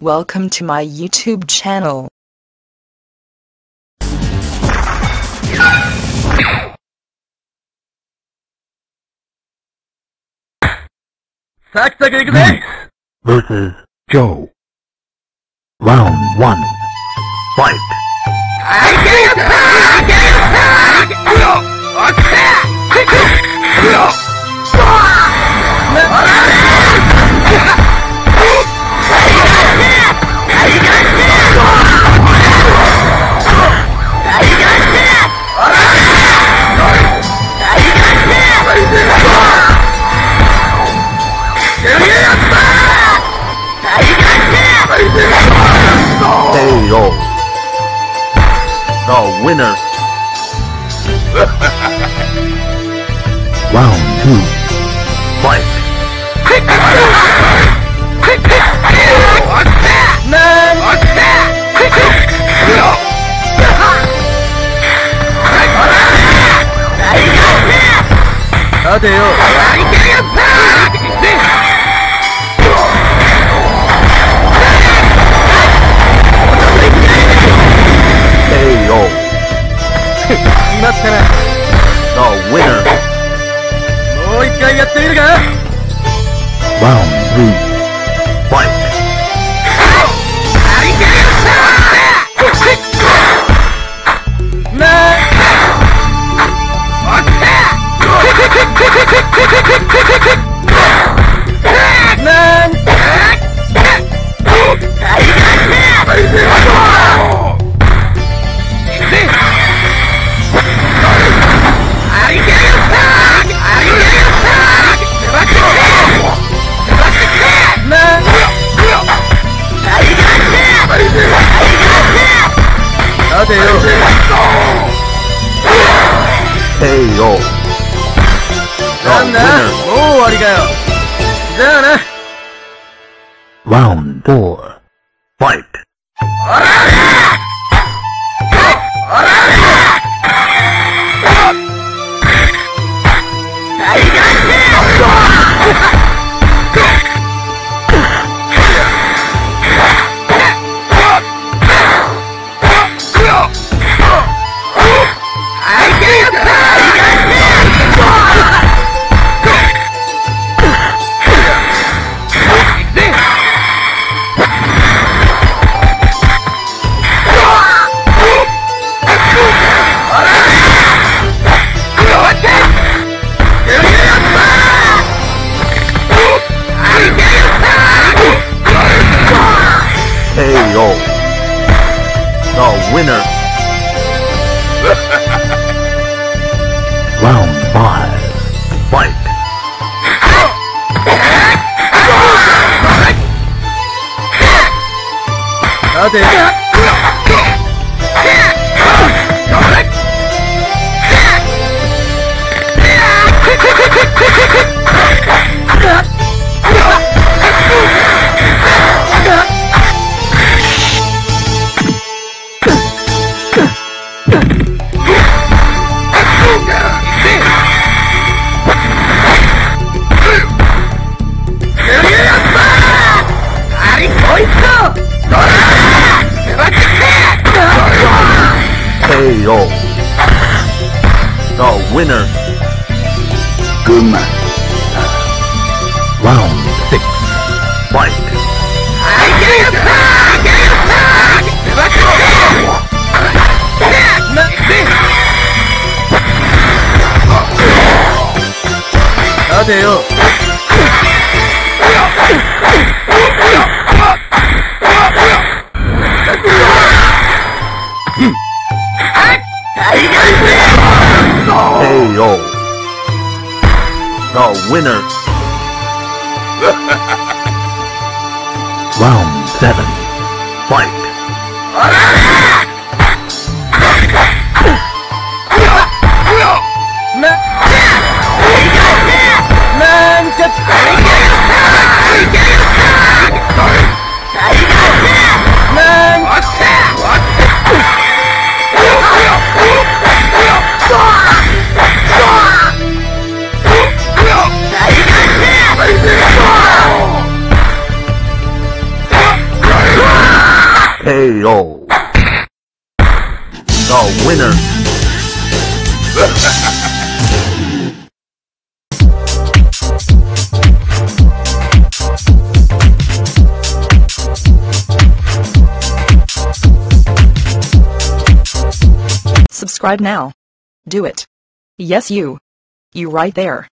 Welcome to my YouTube channel. Geese versus Joe. Round one. Fight. I the winner. Round two. Fight. that's gonna... The winner. Round three. KO. なんだ.もう終わりかよじゃあな Round four. Fight. The winner. Round five. Fight. 立て KO. The winner. Guma. Round six. Fight. I get attack! I get attack! the winner. Round 7. KO. The winner. Subscribe now. Do it. Yes you. You right there.